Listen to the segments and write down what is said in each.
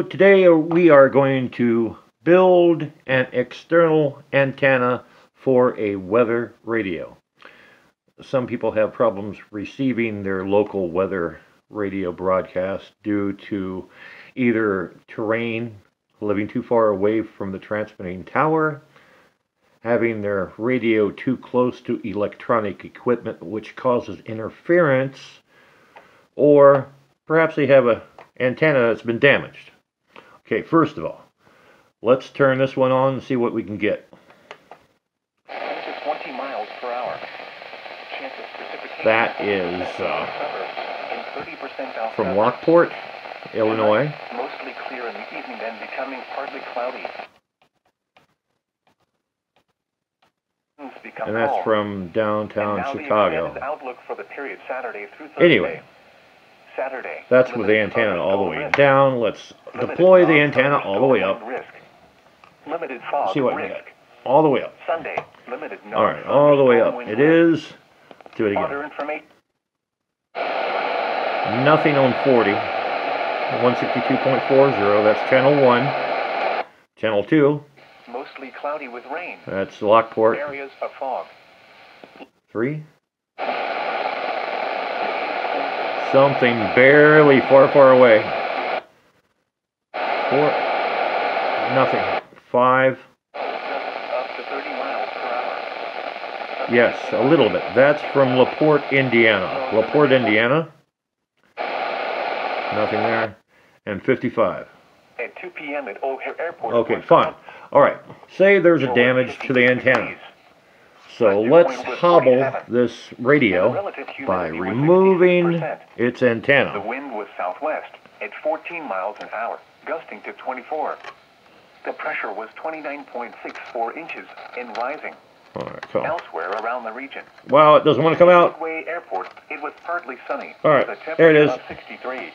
So today we are going to build an external antenna for a weather radio. Some people have problems receiving their local weather radio broadcast due to either terrain, living too far away from the transmitting tower, having their radio too close to electronic equipment which causes interference, or perhaps they have a antenna that's been damaged. Okay, first of all, let's turn this one on and see what we can get. That is uh, from Lockport, Illinois. Mostly clear in the evening, then becoming partly cloudy. And that's from downtown Chicago. Anyway, Saturday. That's with the antenna all the way down. Let's deploy the antenna all the way up. Limited fog See what we get. All the way up. Sunday. Limited all right, all the way up. It is. Do it again. Nothing on 40. 162.40. That's channel 1. Channel 2. Mostly cloudy with rain. That's Lockport. Areas of fog. 3. Something barely far, far away. Four. Nothing. Five. Yes, a little bit. That's from LaPorte, Indiana. LaPorte, Indiana. Nothing there. And 55. At 2 p.m. at O'Hare Airport. Okay, fine. All right. Say there's a damage to the antenna. So let's hobble this radio by removing its antenna. The wind was southwest at 14 miles an hour, gusting to 24. The pressure was 29.64 inches and rising. Right, so. Elsewhere around the region. Well, it doesn't want to come out. Airport, it was partly sunny. All right, there it is. 63.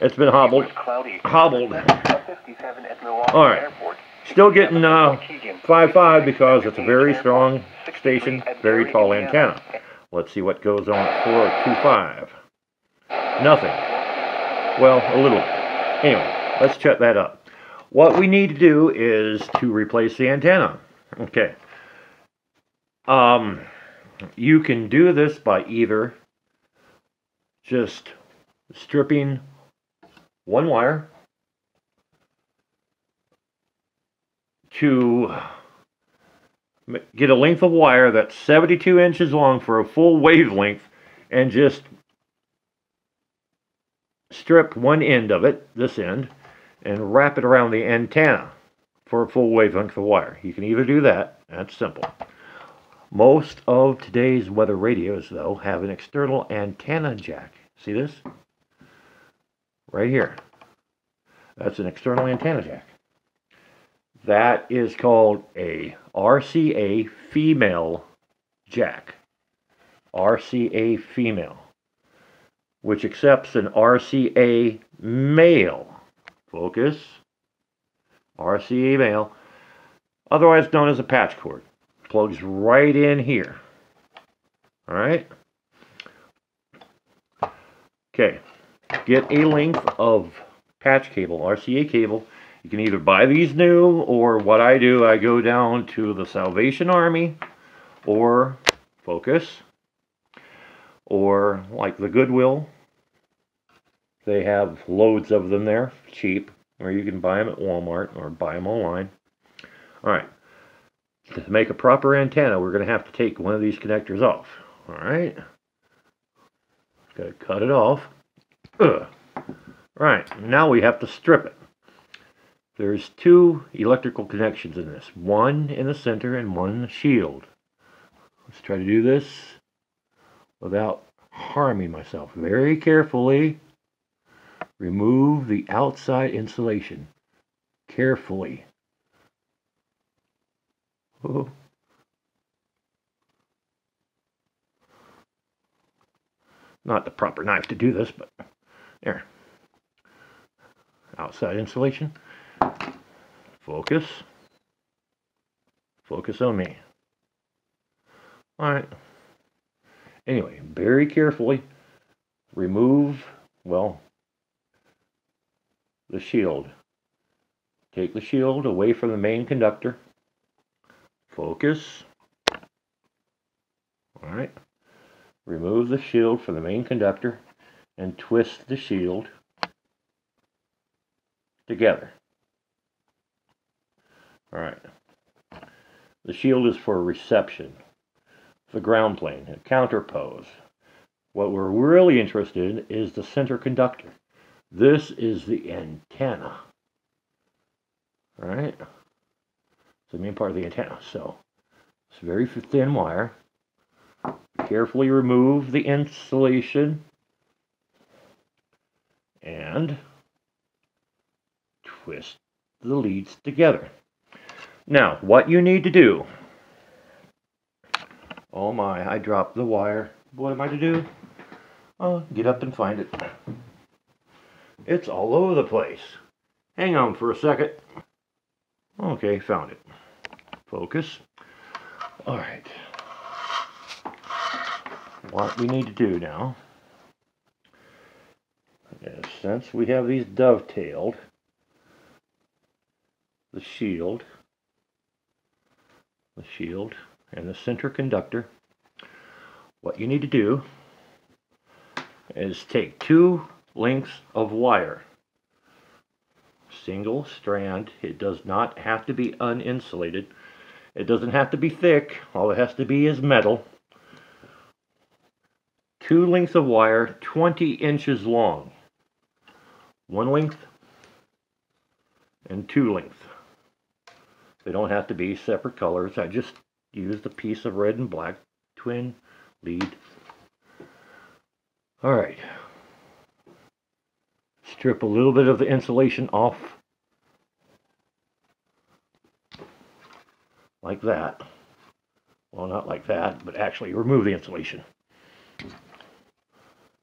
It's been hobbled. It cloudy. Hobbled. All right. Airport, Still getting uh, 5.5 because it's a very strong station, very tall antenna. Let's see what goes on at 4.25. Nothing. Well, a little. Anyway, let's check that up. What we need to do is to replace the antenna. Okay. Um, you can do this by either just stripping one wire to get a length of wire that's 72 inches long for a full wavelength and just strip one end of it, this end, and wrap it around the antenna for a full wavelength of wire. You can either do that, that's simple. Most of today's weather radios, though, have an external antenna jack. See this? Right here. That's an external antenna jack. That is called a RCA female jack. RCA female, which accepts an RCA male. Focus. RCA male, otherwise known as a patch cord. Plugs right in here. All right. Okay. Get a length of patch cable, RCA cable, you can either buy these new, or what I do, I go down to the Salvation Army, or Focus, or like the Goodwill. They have loads of them there, cheap, or you can buy them at Walmart or buy them online. Alright, to make a proper antenna, we're going to have to take one of these connectors off. Alright, got to cut it off. Ugh. Right, now we have to strip it. There's two electrical connections in this. One in the center and one in the shield. Let's try to do this without harming myself. Very carefully remove the outside insulation. Carefully. Oh. Not the proper knife to do this, but there. Outside insulation. Focus. Focus on me. Alright. Anyway, very carefully remove, well, the shield. take the shield away from the main conductor. Focus. Alright. Remove the shield from the main conductor and twist the shield together. Alright. The shield is for reception. The ground plane, a counterpoise. What we're really interested in is the center conductor. This is the antenna. Alright? It's the main part of the antenna. So, it's very thin wire. Carefully remove the insulation and twist the leads together. Now, what you need to do, oh my, I dropped the wire. What am I to do? Oh, get up and find it. It's all over the place. Hang on for a second. Okay, found it. Focus. All right. What we need to do now is since we have these dovetailed, the shield, the shield, and the center conductor, what you need to do is take two lengths of wire, single strand, it does not have to be uninsulated, it doesn't have to be thick, all it has to be is metal, two lengths of wire 20 inches long, one length and two length. They don't have to be separate colors. I just used a piece of red and black twin lead. All right. Strip a little bit of the insulation off. Like that. Well, not like that, but actually remove the insulation.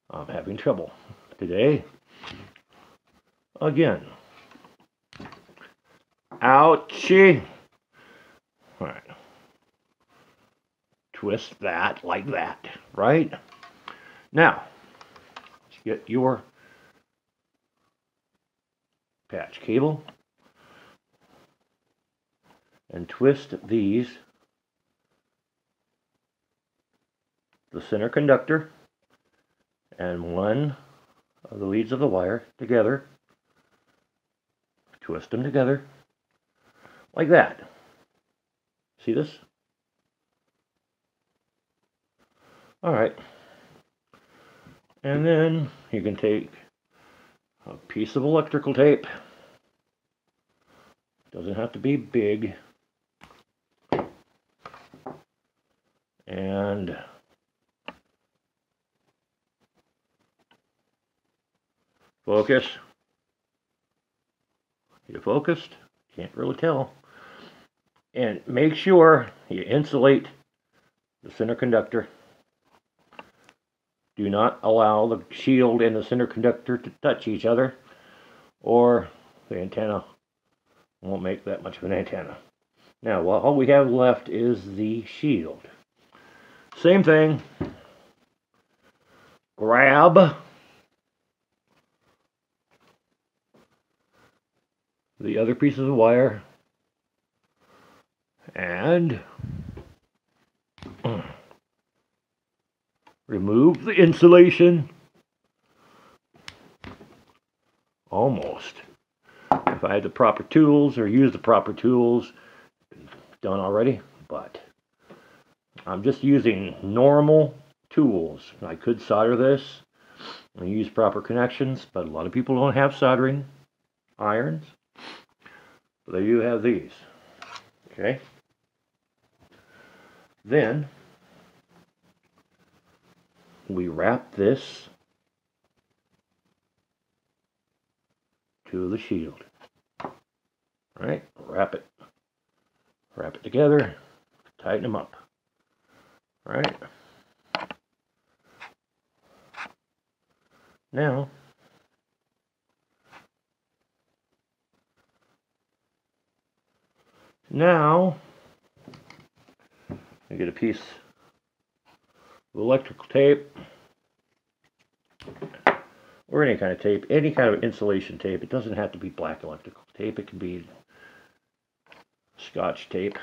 I'm having trouble today. Again. Ouchie. All right. Twist that like that, right? Now, let's get your patch cable and twist these the center conductor and one of the leads of the wire together twist them together like that. See this? All right. And then you can take a piece of electrical tape. Doesn't have to be big. And focus. You focused? Can't really tell. And make sure you insulate the center conductor. Do not allow the shield and the center conductor to touch each other or the antenna won't make that much of an antenna. Now, well, all we have left is the shield. Same thing. Grab the other pieces of wire and mm, remove the insulation. Almost. If I had the proper tools or use the proper tools done already but I'm just using normal tools. I could solder this and use proper connections but a lot of people don't have soldering irons. But they do have these okay then we wrap this to the shield. Right? Wrap it. Wrap it together. Tighten them up. Right? Now, now I get a piece of electrical tape, or any kind of tape, any kind of insulation tape. It doesn't have to be black electrical tape. It can be scotch tape.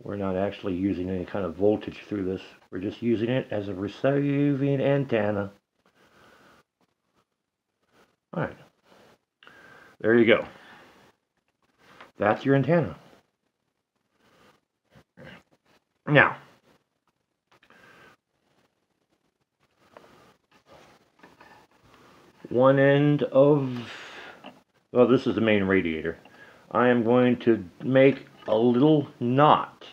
We're not actually using any kind of voltage through this. We're just using it as a receiving antenna. Alright. There you go. That's your antenna. Now, one end of, well, this is the main radiator. I am going to make a little knot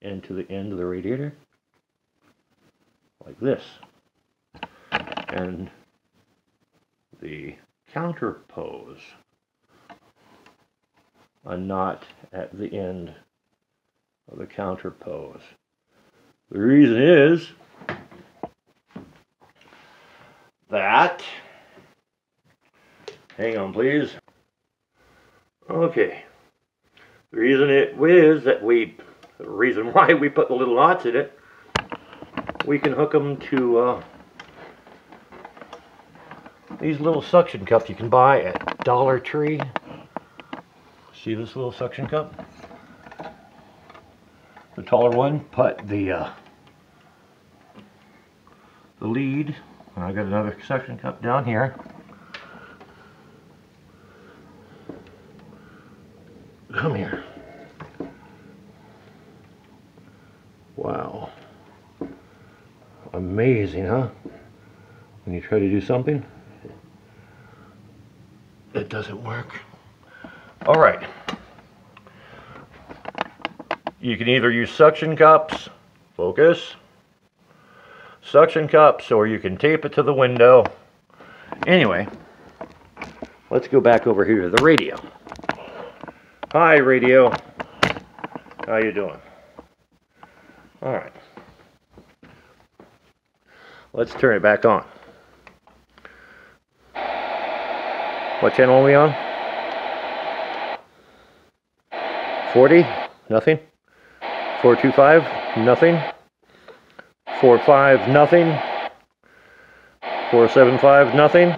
into the end of the radiator, like this. And the counterpoise a knot at the end of the counterpoise. The reason is that, hang on please, okay, the reason it is that we, the reason why we put the little knots in it, we can hook them to uh, these little suction cups you can buy at Dollar Tree. See this little suction cup? The taller one, put the uh, the lead and I got another suction cup down here. Come here. Wow. Amazing, huh? When you try to do something, it doesn't work. All right. You can either use suction cups, focus, suction cups or you can tape it to the window. Anyway, let's go back over here to the radio. Hi radio, how you doing? All right, let's turn it back on. What channel are we on? 40? Nothing? 425? Nothing? Four five nothing. Four seven five nothing.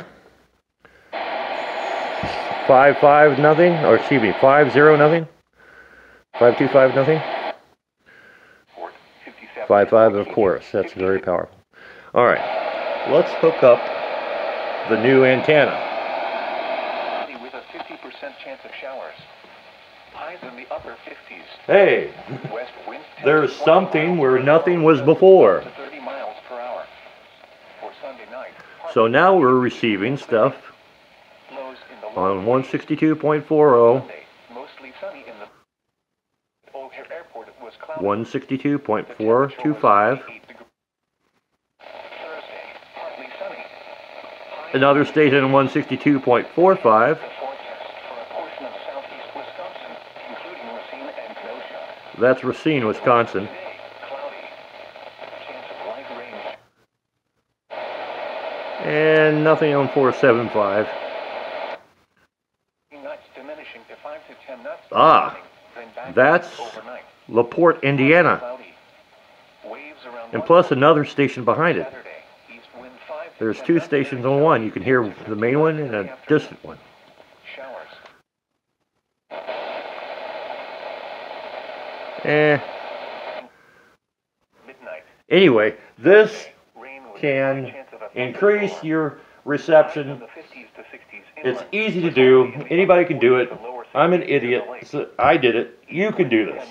Five five nothing. Or excuse me, five zero nothing. Five two five nothing. Five five of course. That's very powerful. All right, let's hook up the new antenna. With a 50% chance of showers. Highs in the upper 50s. Hey. There's something where nothing was before. So now we're receiving stuff on 162.40, 162.425, another station on 162.45, That's Racine, Wisconsin. And nothing on 475. Ah, that's LaPorte, Indiana. And plus another station behind it. There's two stations on one. You can hear the main one and a distant one. Eh. Anyway, this can increase your reception. It's easy to do. Anybody can do it. I'm an idiot. So I did it. You can do this.